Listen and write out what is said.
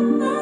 Oh,